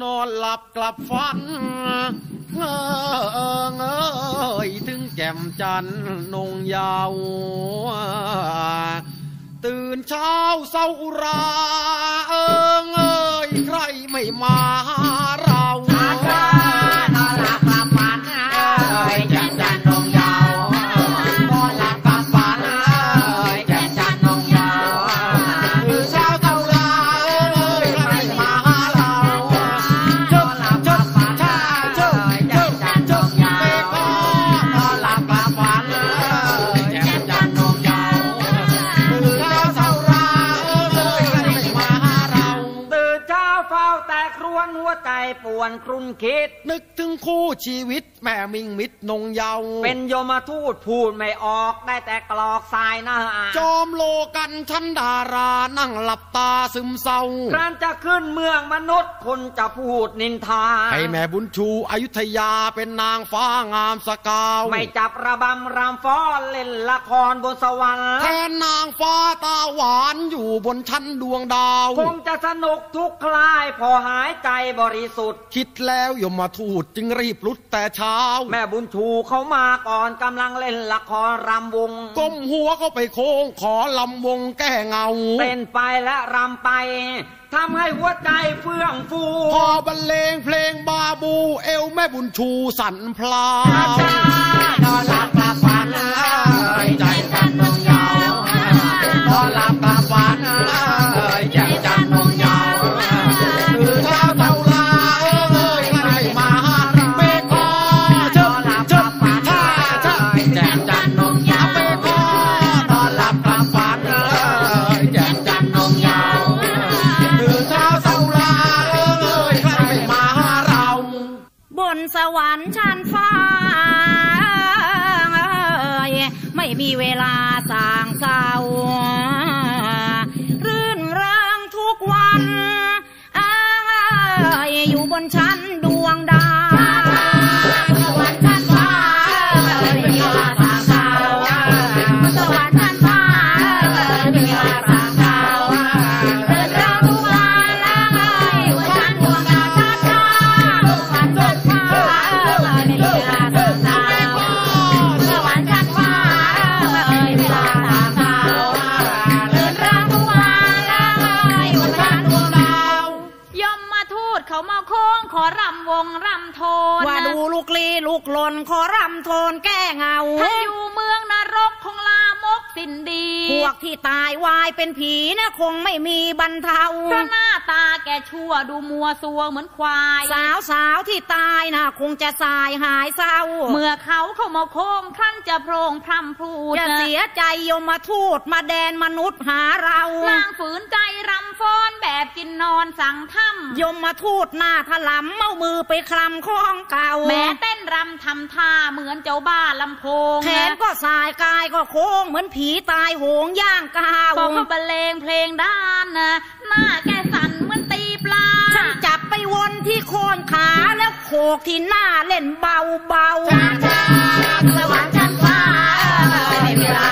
นอนหลับกลับฝันเงอเงยถึงแจ่มจันทร์นงยาว ตื่นเช้าเศร้ารา เอิงเอ้ยใครไม่มารา หัวใจป่วนครุ่นคิด นึกถึงคู่ชีวิตแม่มิงมิตรนงเยาว์เป็นโยมทูตพูดไม่ออกได้แต่กรอกทรายหน้าจอมโลกันชั้นดารานั่งหลับตาซึมเศร้าครั้นจะขึ้นเมืองมนุษย์คนจะพูดนินทา ให้แม่บุญชูอยุธยาเป็นนางฟ้างามสกาว ไม่จับระบำรำฟ้อนเล่นละครบนสวรรค์แทนนางฟ้าตาหวานอยู่บนชั้นดวงดาว คงจะสนุกทุกคลายพอหายใจบริสุทธิ์ คิดแล้วยมทูตจึงรีบรุดแต่เช้า แม่บุญชูเขามาก่อนกำลังเล่นละครรำวง ก้มหัวเข้าไปโค้งขอลำวงแก้เงาเต้นไปและรำไปทำให้หัวใจเฟื่องฟู พอบรรเลงเพลงบาบู เอวแม่บุญชูสั่นพลานอนหลับกลับฝันเอ้ยแจ่มจันทร์นงยา นสวรรค์ชั้นฟ้า ไม่มีเวลาสางเศร้ารื่นเริงทุกวัน อยู่บนชั้นดวงดาว รำโทนว่าดูลูกลีลูกหลนขอรำโทนแก้เหงาถ้าอยู่เมืองนร กของลามกสิ้นดี พวกที่ตายวายเป็นผีนะคงไม่มีบรรเทาเพราะหน้าตาแกชั่วดูมัวซัวเหมือนควาย สาวสาวที่ตายนะคงจะสายหายเศร้า เมื่อเขาเข้ามาโค้งครั้นจะโพรงพรำพรูดจะเสียใจยมทูตมาแดนมนุษย์หาเรานางฝืนใจรำฟ้อนแบบกินนอนสั่งถ้ำยมทูตหน้าถลำเมามือไปคลำข้องเก่า แม้เต้นรำทำท่าเหมือนเจ้าบ้าลำโพงแขนก็สายกายก็โค้งเหมือนผีตายโหงย่างกาวพอเขาบรรเลงเพลงด้านนะหน้าแกสั่นเหมือนตีปลาฉันจับไปวนที่โคนขาแล้วโขกที่หน้าเล่นเบาเบาๆสวรรค์ชั้นฟ้าเอ้ยมีเวลา